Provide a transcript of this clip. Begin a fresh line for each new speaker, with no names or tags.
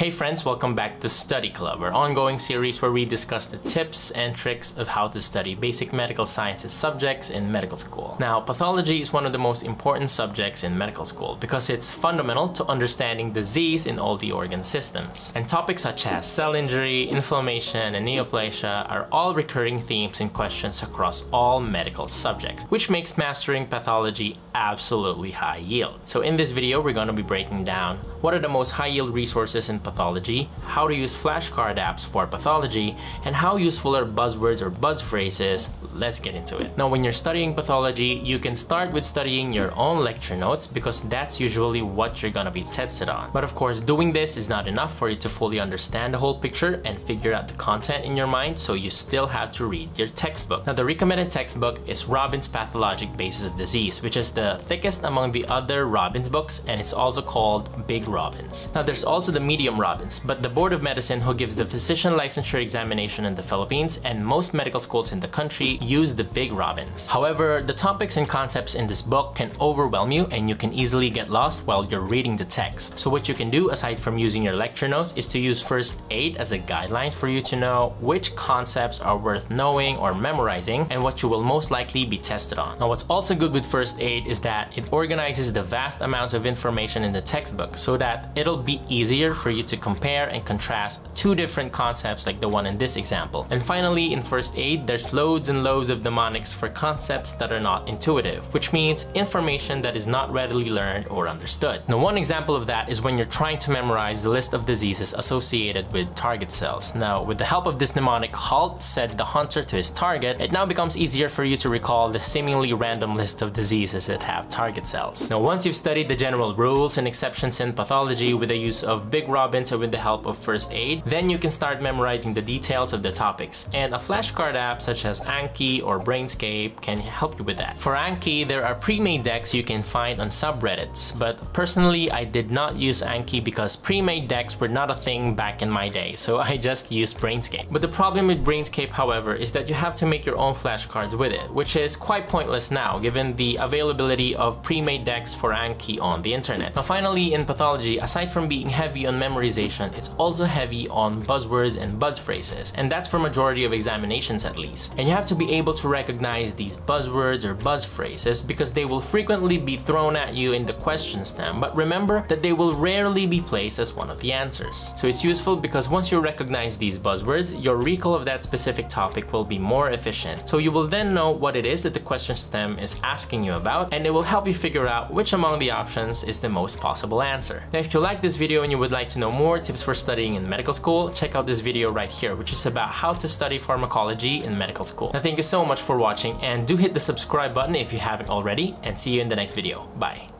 Hey friends, welcome back to Study Club, our ongoing series where we discuss the tips and tricks of how to study basic medical sciences subjects in medical school. Now, pathology is one of the most important subjects in medical school because it's fundamental to understanding disease in all the organ systems. And topics such as cell injury, inflammation, and neoplasia are all recurring themes and questions across all medical subjects, which makes mastering pathology absolutely high yield. So in this video, we're going to be breaking down what are the most high yield resources in pathology, how to use flashcard apps for pathology, and how useful are buzzwords or buzz phrases. Let's get into it. Now, when you're studying pathology, you can start with studying your own lecture notes because that's usually what you're gonna be tested on. But of course, doing this is not enough for you to fully understand the whole picture and figure out the content in your mind, so you still have to read your textbook. Now, the recommended textbook is Robbins' Pathologic Basis of Disease, which is the thickest among the other Robbins books, and it's also called Big Robbins. Now, there's also the medium Robbins, but the Board of Medicine who gives the physician licensure examination in the Philippines and most medical schools in the country use the Big Robbins. However, the topics and concepts in this book can overwhelm you and you can easily get lost while you're reading the text. So what you can do aside from using your lecture notes is to use first aid as a guideline for you to know which concepts are worth knowing or memorizing and what you will most likely be tested on. Now what's also good with first aid is that it organizes the vast amounts of information in the textbook so that it'll be easier for you to compare and contrast two different concepts like the one in this example. And finally, in first aid, there's loads and loads of mnemonics for concepts that are not intuitive, which means information that is not readily learned or understood. Now, one example of that is when you're trying to memorize the list of diseases associated with target cells. Now, with the help of this mnemonic, HALT said the hunter to his target, it now becomes easier for you to recall the seemingly random list of diseases that have target cells. Now, once you've studied the general rules and exceptions in pathology with the use of Big Robbins or with the help of first aid, then you can start memorizing the details of the topics. And a flashcard app such as Anki or Brainscape can help you with that. For Anki, there are pre-made decks you can find on subreddits, but personally I did not use Anki because pre-made decks were not a thing back in my day, so I just used Brainscape. But the problem with Brainscape, however, is that you have to make your own flashcards with it, which is quite pointless now given the availability of pre-made decks for Anki on the internet. Now finally, in pathology, aside from being heavy on memorization, it's also heavy on buzzwords and buzz phrases, and that's for majority of examinations at least. And you have to be able to recognize these buzzwords or buzz phrases because they will frequently be thrown at you in the question stem, but remember that they will rarely be placed as one of the answers. So it's useful because once you recognize these buzzwords, your recall of that specific topic will be more efficient. So you will then know what it is that the question stem is asking you about, and it will help you figure out which among the options is the most possible answer. Now if you like this video and you would like to know more tips for studying in medical school, check out this video right here, which is about how to study pharmacology in medical school. Now thank you so much for watching and do hit the subscribe button if you haven't already and see you in the next video. Bye.